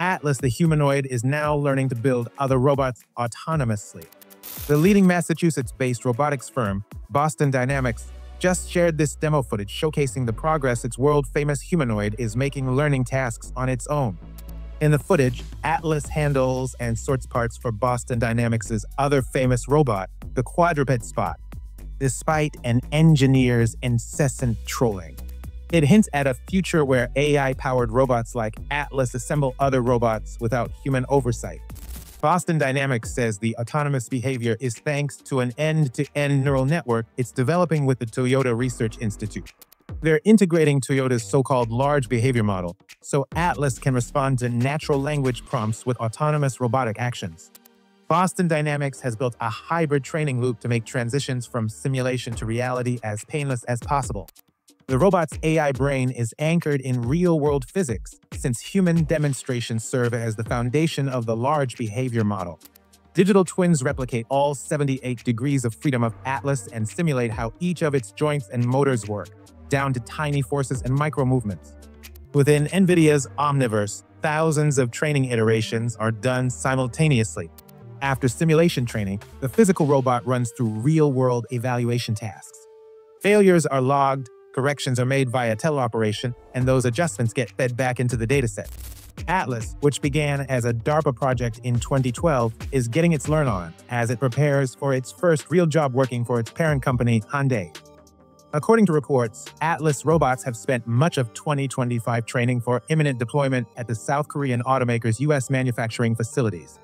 Atlas the humanoid is now learning to build other robots autonomously. The leading Massachusetts-based robotics firm, Boston Dynamics, just shared this demo footage showcasing the progress its world-famous humanoid is making learning tasks on its own. In the footage, Atlas handles and sorts parts for Boston Dynamics' other famous robot, the quadruped Spot, despite an engineer's incessant trolling. It hints at a future where AI-powered robots like Atlas assemble other robots without human oversight. Boston Dynamics says the autonomous behavior is thanks to an end-to-end -end neural network it's developing with the Toyota Research Institute. They're integrating Toyota's so-called large behavior model, so Atlas can respond to natural language prompts with autonomous robotic actions. Boston Dynamics has built a hybrid training loop to make transitions from simulation to reality as painless as possible. The robot's AI brain is anchored in real-world physics, since human demonstrations serve as the foundation of the large behavior model. Digital twins replicate all 78 degrees of freedom of Atlas and simulate how each of its joints and motors work, down to tiny forces and micro-movements. Within NVIDIA's Omniverse, thousands of training iterations are done simultaneously. After simulation training, the physical robot runs through real-world evaluation tasks. Failures are logged, Corrections are made via teleoperation, and those adjustments get fed back into the dataset. Atlas, which began as a DARPA project in 2012, is getting its learn on as it prepares for its first real job working for its parent company, Hyundai. According to reports, Atlas robots have spent much of 2025 training for imminent deployment at the South Korean automaker's U.S. manufacturing facilities.